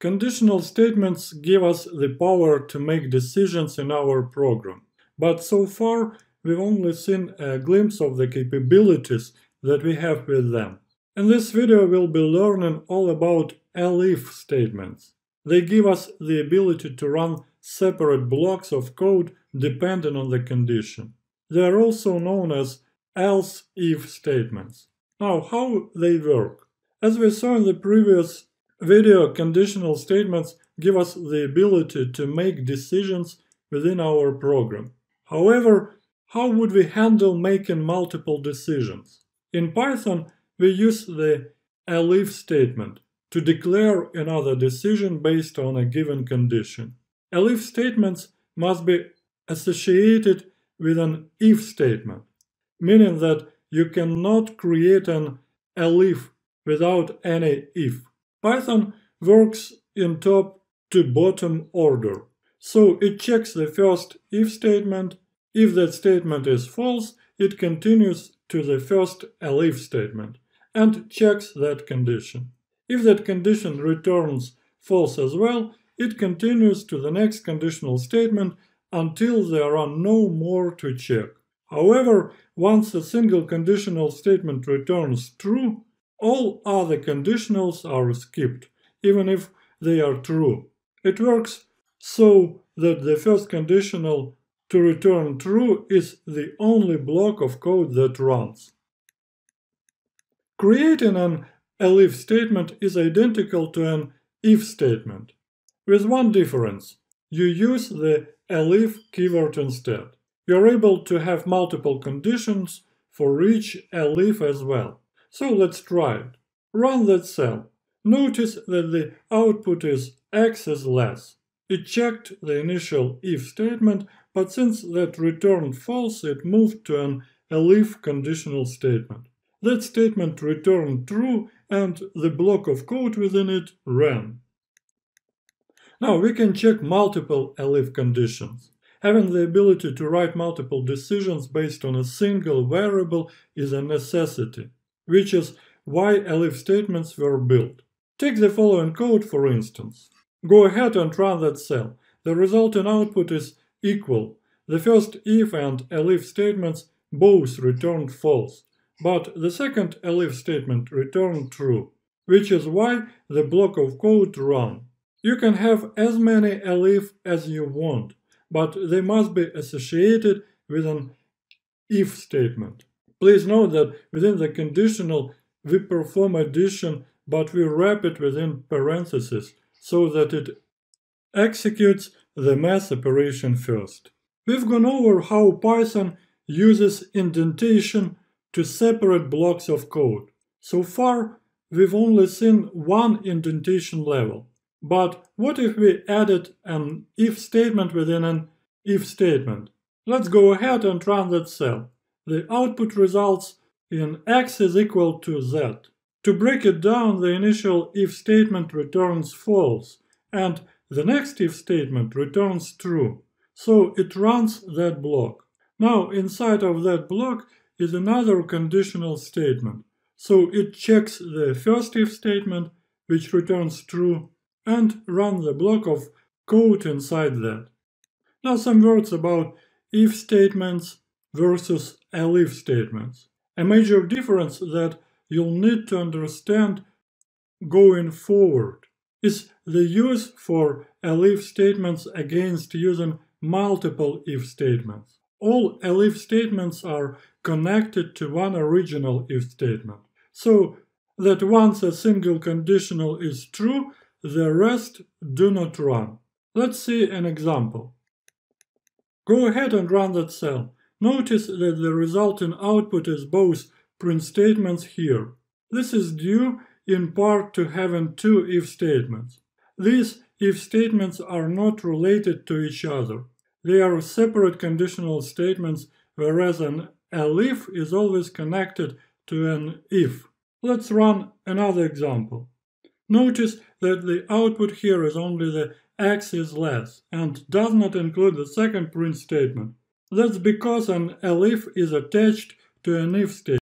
Conditional statements give us the power to make decisions in our program, but so far we've only seen a glimpse of the capabilities that we have with them. In this video we'll be learning all about elif statements. They give us the ability to run separate blocks of code depending on the condition. They are also known as else-if statements. Now, how they work? As we saw in the previous Video conditional statements give us the ability to make decisions within our program. However, how would we handle making multiple decisions? In Python, we use the elif statement to declare another decision based on a given condition. Elif statements must be associated with an if statement, meaning that you cannot create an elif without any if. Python works in top to bottom order. So it checks the first if statement. If that statement is false, it continues to the first elif statement and checks that condition. If that condition returns false as well, it continues to the next conditional statement until there are no more to check. However, once a single conditional statement returns true, all other conditionals are skipped, even if they are true. It works so that the first conditional to return true is the only block of code that runs. Creating an elif statement is identical to an if statement, with one difference. You use the elif keyword instead. You're able to have multiple conditions for each elif as well. So let's try it. Run that cell. Notice that the output is x is less. It checked the initial if statement, but since that returned false, it moved to an elif conditional statement. That statement returned true and the block of code within it ran. Now we can check multiple elif conditions. Having the ability to write multiple decisions based on a single variable is a necessity which is why elif statements were built. Take the following code for instance. Go ahead and run that cell. The resulting output is equal. The first if and elif statements both returned false, but the second elif statement returned true, which is why the block of code ran. You can have as many elif as you want, but they must be associated with an if statement. Please note that within the conditional we perform addition but we wrap it within parentheses so that it executes the math operation first. We've gone over how Python uses indentation to separate blocks of code. So far, we've only seen one indentation level. But what if we added an if statement within an if statement? Let's go ahead and run that cell the output results in x is equal to z. To break it down, the initial if statement returns false, and the next if statement returns true. So it runs that block. Now, inside of that block is another conditional statement. So it checks the first if statement, which returns true, and run the block of code inside that. Now some words about if statements versus elif statements. A major difference that you'll need to understand going forward is the use for elif statements against using multiple if statements. All elif statements are connected to one original if statement, so that once a single conditional is true, the rest do not run. Let's see an example. Go ahead and run that cell. Notice that the resulting output is both print statements here. This is due in part to having two if statements. These if statements are not related to each other. They are separate conditional statements, whereas an elif is always connected to an if. Let's run another example. Notice that the output here is only the x is less and does not include the second print statement. That's because an elif is attached to an if statement.